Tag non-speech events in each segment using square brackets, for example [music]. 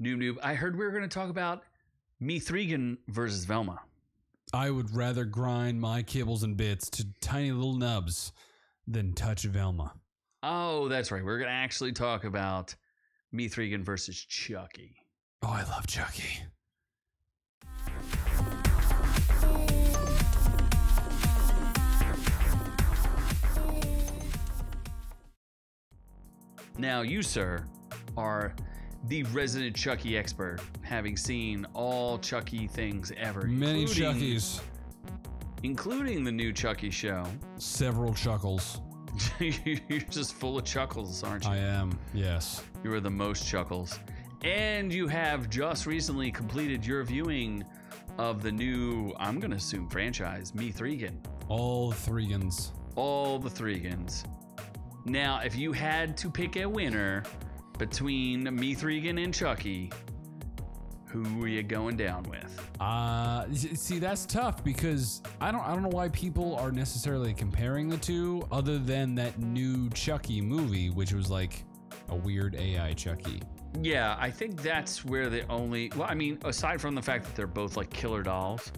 Noob Noob. I heard we were going to talk about Me Threegan versus Velma. I would rather grind my kibbles and bits to tiny little nubs than touch Velma. Oh, that's right. We're going to actually talk about Me Threegan versus Chucky. Oh, I love Chucky. Now, you, sir, are the resident Chucky expert, having seen all Chucky things ever. Many including- Chuckies, Including the new Chucky show. several chuckles. [laughs] You're just full of chuckles, aren't you? I am, yes. You are the most chuckles. And you have just recently completed your viewing of the new, I'm going to assume, franchise, Me Threegan. All Threegans. All the Threegans. Now, if you had to pick a winner between Me Threegan and Chucky, who are you going down with? Uh see that's tough because I don't I don't know why people are necessarily comparing the two other than that new Chucky movie which was like a weird AI Chucky. Yeah, I think that's where the only. Well, I mean, aside from the fact that they're both like killer dolls,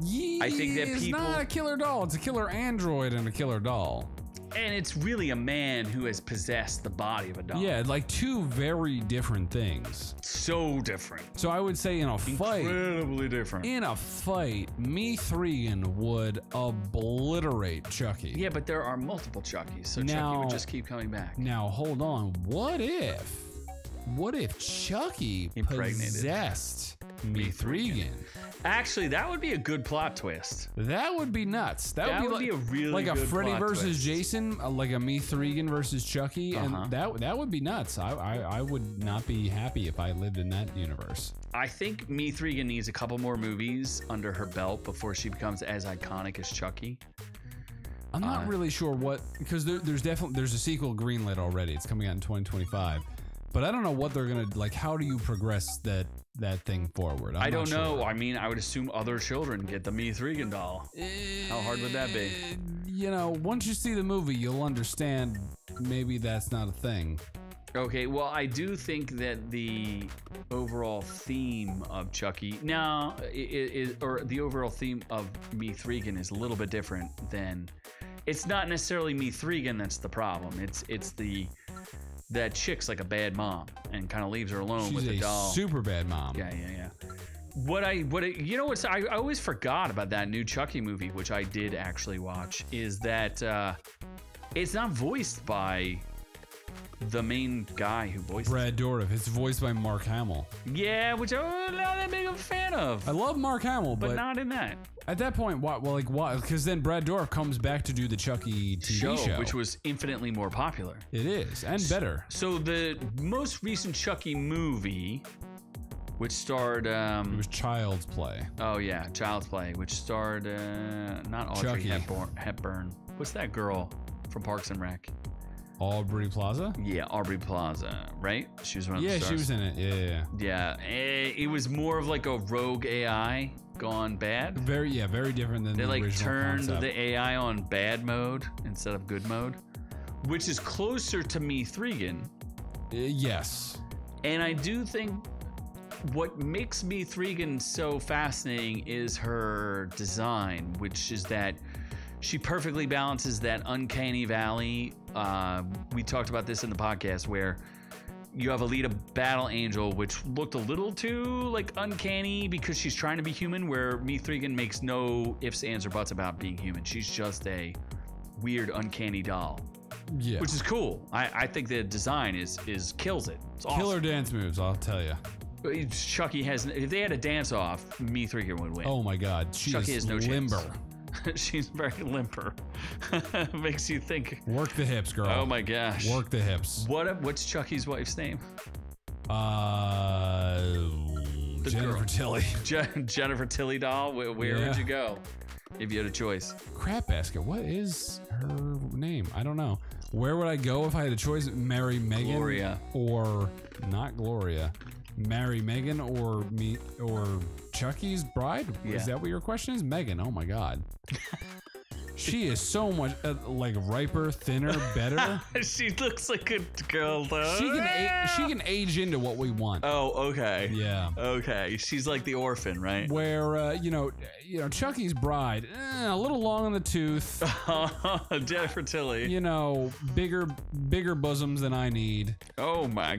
Yeah, I think that people. it's not a killer doll. It's a killer android and a killer doll. And it's really a man who has possessed the body of a dog. Yeah, like two very different things. so different. So I would say in a fight, Incredibly different. in a fight, me Threegan would obliterate Chucky. Yeah, but there are multiple Chuckies, so Chucky would just keep coming back. Now hold on. What if? What if Chucky Impregnated. possessed Threegan? Actually, that would be a good plot twist. That would be nuts. That, That would be, like, a really like a good Freddy plot versus twist. Jason, uh, like a me Threegan versus Chucky, Uh-huh. and that that would be nuts. I, I I would not be happy if I lived in that universe. I think Me Threegan needs a couple more movies under her belt before she becomes as iconic as Chucky. I'm not Uh, really sure what because there, there's definitely there's a sequel greenlit already. It's coming out in 2025, but I don't know what they're gonna like. How do you progress that that thing forward? I'm I don't know. sure. I mean, I would assume other children get the Me Threegan doll. How hard would that be? Eh, You know, once you see the movie, you'll understand. Maybe that's not a thing. Okay, well, I do think that the overall theme of Chucky now is, or the overall theme of Me Threegan is a little bit different than. It's not necessarily Me Threegan that's the problem. It's it's the that chick's like a bad mom and kind of leaves her alone She's with the a doll. super bad mom. Yeah, yeah, yeah. What I what I, you know what's I, I always forgot about that new Chucky movie, which I did actually watch, is that uh, it's not voiced by the main guy who voiced. Brad Dourif. It's voiced by Mark Hamill. Yeah, which I'm not that big of a fan of, I love Mark Hamill, but, but, not in that at that point, why? Well, like why? Because then Brad Dourif comes back to do the Chucky TV show, show, which was infinitely more popular. it is and better. So the most recent Chucky movie, which starred um, It was Child's Play. Oh yeah, Child's Play, which starred uh, not Audrey Chucky. Hepburn, Hepburn. What's that girl from Parks and Rec? Aubrey Plaza. Yeah, Aubrey Plaza, right? She was one of Yeah, the she was in it. Yeah, yeah, yeah. It was more of like a rogue AI gone bad. Very, yeah, very different than They the like turned concept. the AI on bad mode instead of good mode, which is closer to me Threegan. Uh, yes. And I do think what makes me Threegan so fascinating is her design, which is that she perfectly balances that uncanny valley. Uh, we talked about this in the podcast where you have Alita Battle Angel, which looked a little too like uncanny because she's trying to be human, where me Threegan makes no ifs, ands, or buts about being human. She's just a weird, uncanny doll, Yeah. which is cool. I, I think the design is is kills it. It's awesome. Killer dance moves, I'll tell you. Chucky has. If they had a dance off, me Threegan would win. Oh my God, she Chucky is has no chance. [laughs] She's very limper. [laughs] Makes you think. Work the hips, girl. Oh my gosh. Work the hips. What? What's Chucky's wife's name? Uh, Jennifer girl. Tilly. [laughs] Je- Jennifer Tilly doll. Where, where Yeah. would you go if you had a choice? Crap basket. What is her name? I don't know. Where would I go if I had a choice? Marry Megan Gloria. or not Gloria? Marry Megan or me or Chucky's bride? Yeah. Is that what your question is? Megan. Oh my God. [laughs] She is so much uh, like riper, thinner, better. [laughs] she looks like a girl though. she can a- she can age into what we want. Oh, okay. Yeah. Okay. She's like the orphan, right? Where uh, you know, you know, Chucky's bride, eh, a little long in the tooth. [laughs] Jennifer Tilly. You know, bigger bigger bosoms than I need. Oh my Uh,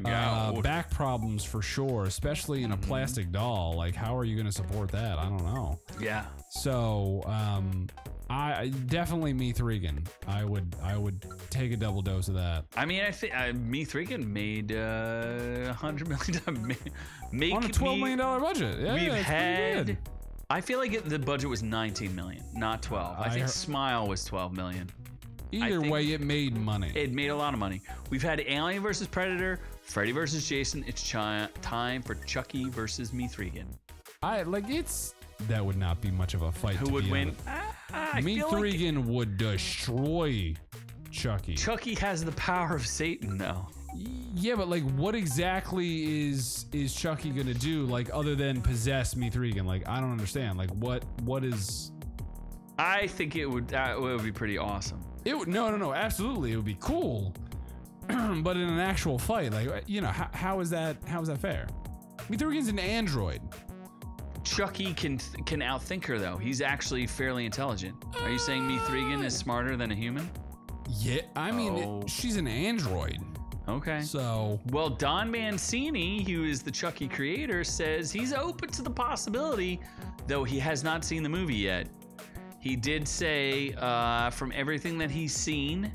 god. back problems for sure, especially in a plastic doll. Like, how are you going to support that? I don't know. yeah. So, um, I definitely Meath Regan. I would I would take a double dose of that I mean, I think uh, me Regan made uh, a hundred million. [laughs] Make on a twelve me- million dollar budget. Yeah, We've pretty had. I feel like it, the budget was 19 million, not 12. I, I think heard- Smile was 12 million. Either way, it made money. It made a lot of money. We've had Alien versus Predator, Freddy versus Jason. It's chi- time for Chucky versus Meath Regan. I like it's that would not be much of a fight. Who to would win? Ah, I Meath feel like would destroy Chucky. Chucky has the power of Satan, though. Yeah, but like, what exactly is is Chucky gonna do? Like, other than possess Meath Regan? Like, I don't understand. Like, what what is? I think it would. Uh, it would be pretty awesome. It would no no no absolutely it would be cool, [clears throat] but in an actual fight, like you know how, how is that how is that fair? Meath Regan's an android. Chucky can can outthink her though. He's actually fairly intelligent. Are you saying Meath Regan is smarter than a human? Yeah, I mean it- Oh. she's an android, Okay. so Well, Don Mancini, who is the Chucky creator, says he's open to the possibility, though he has not seen the movie yet. He did say, uh, from everything that he's seen,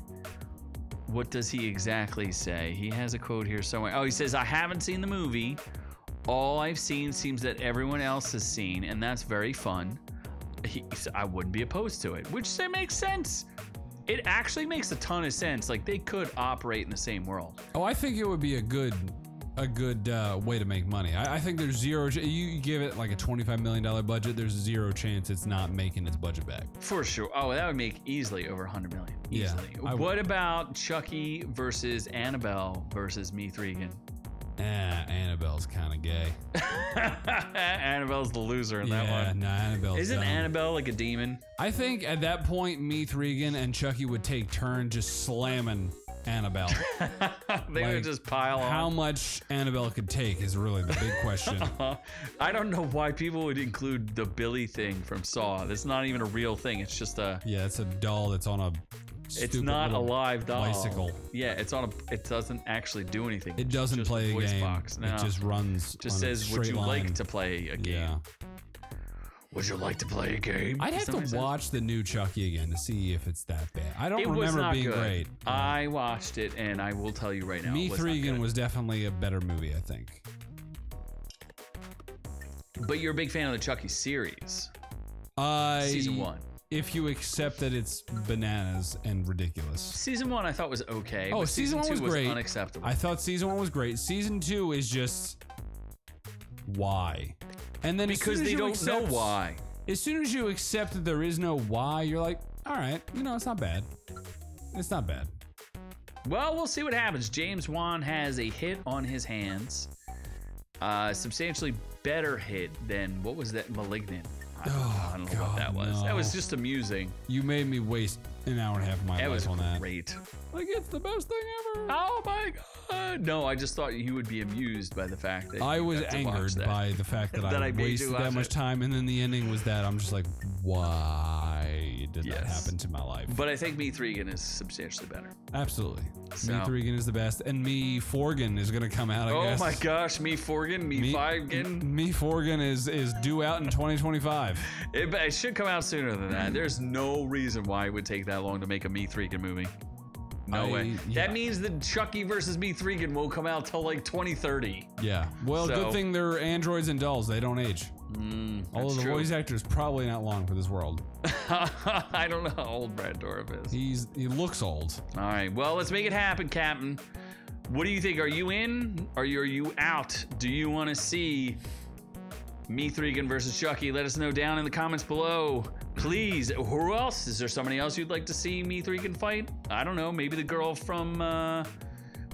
what does he exactly say? He has a quote here somewhere. Oh, he says, I haven't seen the movie. All I've seen seems that everyone else has seen, and that's very fun. He, I wouldn't be opposed to it, which that makes sense. It actually makes a ton of sense. Like they could operate in the same world. oh I think it would be a good a good uh, way to make money. I, I think there's zero. You give it like a twenty five million dollar budget. There's zero chance it's not making its budget back. For sure. Oh, that would make easily over a 100 million. Yeah, Easily. Would. what about Chucky versus Annabelle versus Meath Regan? Ah, Annabelle's kind of gay. [laughs] Annabelle's the loser in that one. nah, Annabelle's Isn't dumb. Annabelle like a demon? I think at that point, Meath Regan and Chucky would take turn just slamming Annabelle. [laughs] they Like, would just pile on. How much Annabelle could take is really the big question. [laughs] I don't know why people would include the Billy thing from Saw. That's not even a real thing. It's just a. yeah, it's a doll that's on a. It's not a live doll. bicycle. Yeah, it's on a. It doesn't actually do anything. It doesn't play a game. Box. No. It just runs. just says, "Would you line. like to play a game? Yeah, Would you like to play a game?" I'd have Somebody to says. watch the new Chucky again to see if it's that bad. I don't It was remember not being good. great. I watched it, and I will tell you right now. it Meath was not Regan good. was definitely a better movie, I think. But you're a big fan of the Chucky series, I season one. If you accept that it's bananas and ridiculous. Season one, I thought was okay. Oh, but season one two was great. unacceptable. I thought season one was great. Season two is just why, and then because they don't accept- know why. As soon as you accept that there is no why, you're like, all right, you know, it's not bad. It's not bad. Well, we'll see what happens. James Wan has a hit on his hands. Uh, substantially better hit than what was that? Malignant. I don't, Oh, I don't know what that was. That was just amusing. You made me waste an hour and a half of my That life was on that. great. Like it's the best thing ever. Oh my god! No, I just thought you would be amused by the fact that I was angered by the fact that, [laughs] That I, I wasted that much it. time, and then the ending was that I'm just like, why did that Yes. happen to my life? But I think Meath Regan is substantially better. Absolutely, So- Me Regan is the best, and Me Forgan is gonna come out. I oh guess. my gosh, me Forgan, me, Me, Fivegan. Me Forgan is is due out in 2025. It, it should come out sooner than that. There's no reason why it would take that long to make a Meath Regan movie. No I- way. yeah. That means that Chucky versus Meath Regan won't come out till like 2030. Yeah. Well, So- good thing they're androids and dolls. They don't age. Mm, Although the true. voice actor is probably not long for this world. [laughs] I don't know how old Brad Dourif is. He's he looks old. All right, well, let's make it happen, Captain. What do you think? Are you in? Are you, are you out? Do you want to see Meath Regan versus Chucky? Let us know down in the comments below. Please. Who else? Is there somebody else you'd like to see Meath Regan fight? I don't know. Maybe the girl from uh,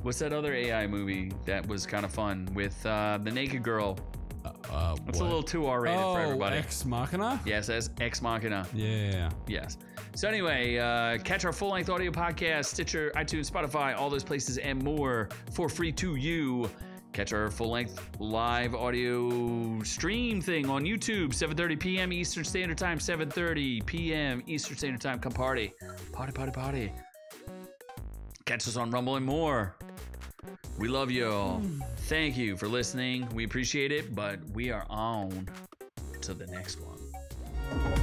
what's that other AI movie that was kind of fun with uh, the naked girl? Uh, It's a little too R-rated oh, for everybody. Ex Machina. yes, as Ex Machina. Yeah. Yes. So anyway, uh, catch our full-length audio podcast, Stitcher, iTunes, Spotify, all those places and more for free to you. Catch our full-length live audio stream thing on YouTube, 7:30 p.m. Eastern Standard Time, 7:30 p.m. Eastern Standard Time. Come party, party, party, party. Catch us on Rumble and more. We love you all. Thank you for listening. We appreciate it, but we are on to the next one.